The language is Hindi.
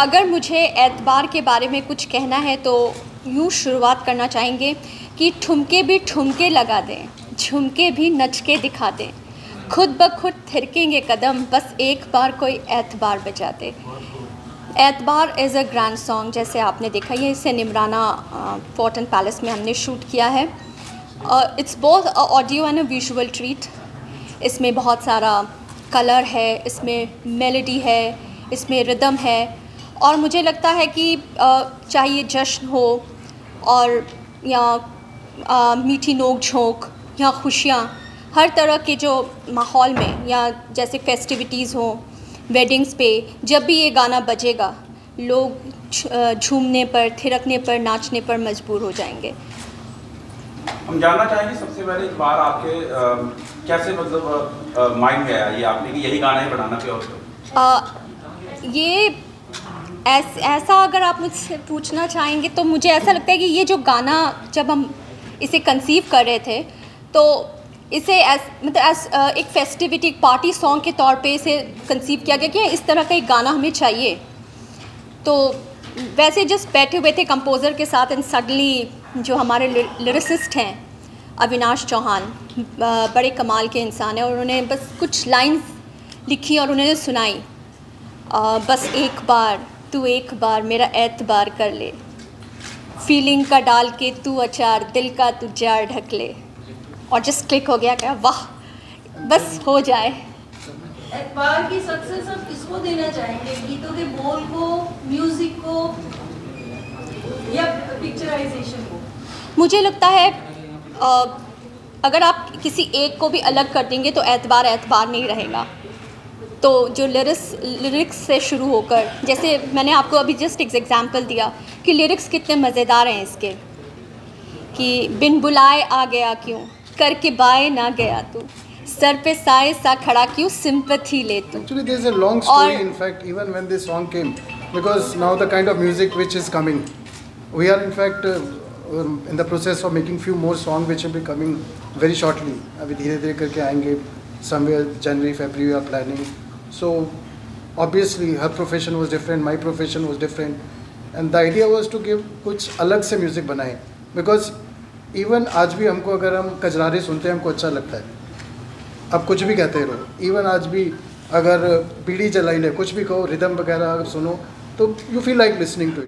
अगर मुझे एतबार के बारे में कुछ कहना है तो यूँ शुरुआत करना चाहेंगे कि ठुमके भी ठुमके लगा दें, झुमके भी नच के दिखा दें। खुद ब खुद थिरकेंगे कदम, बस एक बार कोई एतबार बजा दे। एतबार इज़ अ ग्रैंड सॉन्ग जैसे आपने देखा, ये इसे निमराना फोर्टन पैलेस में हमने शूट किया है। It's both audio and a visual treat इसमें बहुत सारा कलर है, इसमें मेलोडी है, इसमें रिदम है। और मुझे लगता है कि चाहे जश्न हो और या मीठी नोक झोंक या खुशियाँ हर तरह के जो माहौल में या जैसे फेस्टिविटीज़ हों वेडिंग्स पे जब भी ये गाना बजेगा लोग झूमने पर थिरकने पर नाचने पर मजबूर हो जाएँगे। हम जानना चाहेंगे सबसे पहले एक बार आपके आ, कैसे मतलब माइंड में आया ये आपने कि यही गाना ही बनाना चाहिए ये ऐस, ऐसा अगर आप मुझसे पूछना चाहेंगे तो मुझे ऐसा लगता है कि ये जो गाना जब हम इसे कंसीव कर रहे थे तो इसे एस मतलब एस एक फेस्टिविटी एक पार्टी सॉन्ग के तौर पे इसे कंसीव किया गया कि इस तरह का एक गाना हमें चाहिए। तो वैसे जस्ट बैठे हुए थे कंपोज़र के साथ एंड सडनली जो हमारे लिरिसिस्ट हैं अविनाश चौहान बड़े कमाल के इंसान हैं और उन्होंने बस कुछ लाइंस लिखी और उन्होंने सुनाई। बस एक बार तू एक बार मेरा एतबार कर ले। फीलिंग का डाल के तू अचार दिल का तू जार ढक ले। और जस्ट क्लिक हो गया क्या? वाह! बस हो जाए। एतबार की सक्सेस हम किसको देना चाहेंगे? गीतों के बोल को म्यूज़िक को या पिक्चराइजेशन को? मुझे लगता है अगर आप किसी एक को भी अलग कर देंगे तो एतबार एतबार नहीं रहेगा। तो जो लिरिक्स लिरिक्स से शुरू होकर जैसे मैंने आपको अभी जस्ट एक एग्ज़ाम्पल दिया कि लिरिक्स कितने मज़ेदार हैं इसके कि बिन बुलाए आ गया क्यों करके बाए ना गया तू सर पे साए सा खड़ा क्यों सिंपैथी ले तू is a long story in fact even when this song came because now the kind of music which is coming we are in fact uh, um, in the process of making few more songs which will be coming very shortly अभी धीरे धीरे करके आएँगे somewhere January February we are planning So obviously her profession was different, my profession was different. And the idea was to give कुछ अलग से म्यूज़िक बनाए. बिकॉज़ इवन आज भी हमको अगर हम कजरारे सुनते हैं हमको अच्छा लगता है। अब कुछ भी कहते रहो। इवन आज भी अगर बीड़ी जलाई ले कुछ भी कहो रिदम वगैरह अगर सुनो तो you feel like listening to